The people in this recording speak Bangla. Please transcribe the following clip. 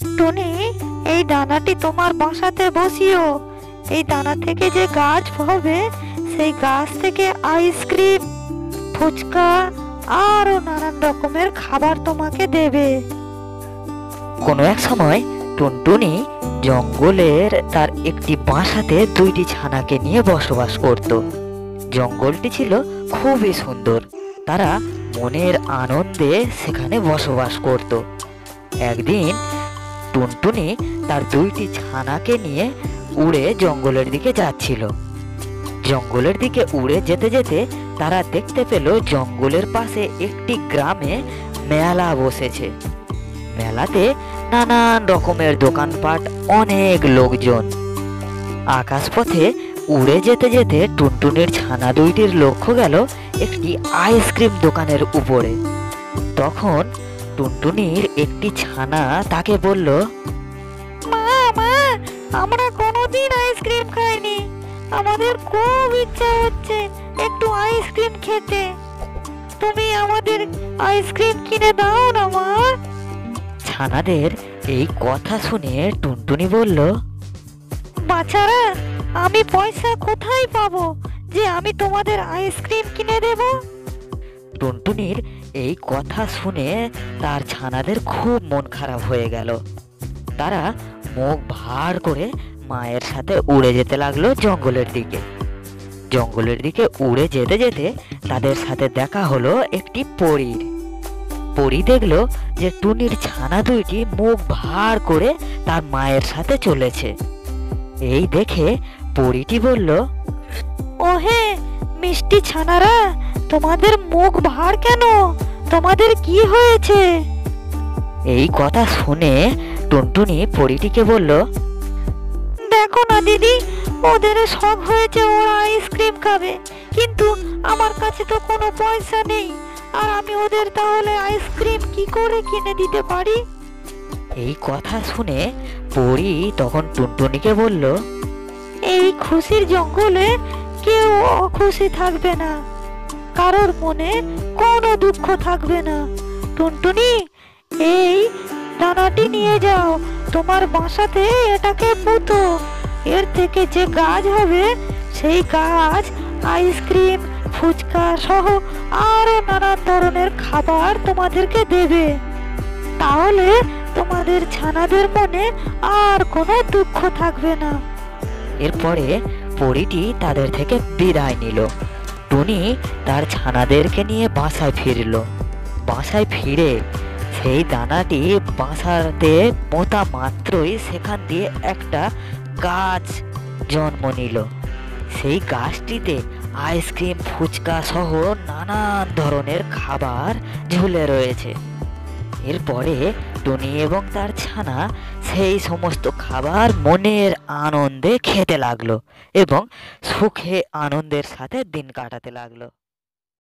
টুনি, এই দানাটি তোমার বাসাতে বসিও। এই দানা থেকে যে গাছ হবে সেই গাছ থেকে আইসক্রিম, ফুচকা আরও নানান রকমের খাবার তোমাকে দেবে। কোনো এক সময় টুনটুনি জঙ্গলের তার একটি বাসাতে দুইটি ছানাকে নিয়ে বসবাস করত। জঙ্গলটি ছিল খুবই সুন্দর। তারা মনের আনন্দে সেখানে বসবাস করত। একদিন টুনটুনি তার দুইটি ছানাকে নিয়ে উড়ে জঙ্গলের দিকে যাচ্ছিল। জঙ্গলের দিকে উড়ে যেতে যেতে তারা দেখতে পেল জঙ্গলের পাশে একটি গ্রামে মেলা বসেছে। মেলাতে নানান রকমের দোকানপাট, অনেক লোকজন। আকাশপথে উড়ে যেতে যেতে টুনটুনির ছানা দুইটির লক্ষ্য গেল একটি আইসক্রিম দোকানের উপরে। তখন টুনটুনির একটি ছানা তাকে বলল, মা মা, আমরা কোনোদিন আইসক্রিম খাইনি। আমাদের খুব ইচ্ছা হচ্ছে একটু আইসক্রিম খেতে। তুমি আমাদের আইসক্রিম কিনে দাও না, মা। ছানাদের এই কথা শুনে টুনটুনি বলল বাচ্চারা আমি পয়সা কোথায় পাবো যে আমি তোমাদের আইসক্রিম কিনে দেব? টুনটুনির এই কথা শুনে তার ছানাদের খুব মন খারাপ হয়ে গেল। তারা মুখ ভার করে মায়ের সাথে উড়ে যেতে লাগল জঙ্গলের দিকে। জঙ্গলের দিকে উড়ে যেতে যেতে তাদের সাথে দেখা হলো একটি পরীর পরী দেখল যে টুনির ছানা দুইটি মুখ ভার করে তার মায়ের সাথে চলেছে। এই দেখে পরীটি বলল, ওহে মিষ্টি ছানারা তোমাদের মুখ ভার কেন? তোমাদের কি হয়েছে? এই কথা শুনে টুনটুনি পরিটিকে বলল দেখো না দিদি ওদের শখ হয়েছে ওরা আইসক্রিম খাবে কিন্তু আমার কাছে তো কোনো পয়সা নেই আর আমি ওদের তাহলে আইসক্রিম কি করে কিনে দিতে পারি? এই কথা শুনে পরি তখন টুনটুনিকে বলল এই খুশির জঙ্গলে কেউ অখুশি থাকবে না। কারোর মনে কোনো দুঃখ থাকবে না। টুনটুনি, এই দানাটি নিয়ে যাও। তোমার বাসাতে এটাকে পুঁতো। এর থেকে যে গাছ হবে, সেই গাছ আইসক্রিম, ফুচকা সহ আরও নানান ধরনের খাবার তোমাদেরকে দেবে। তাহলে তোমাদের ছানাদের মনে আর কোনো দুঃখ থাকবে না। এরপরে পরীটি তাদের থেকে বিদায় নিল। টুনি তার ছানাদেরকে নিয়ে বাসায় ফিরল। বাসায় ফিরে সেই দানাটি বাসাতে পোতা মাত্রই সেখান দিয়ে একটা গাছ জন্ম নিল। সেই গাছটিতে আইসক্রিম, ফুচকা সহ নানান ধরনের খাবার ঝুলে রয়েছে। এরপরে টুনি এবং তার ছানা সেই সমস্ত খাবার মনের আনন্দে খেতে লাগল এবং সুখে আনন্দের সাথে দিন কাটাতে লাগল।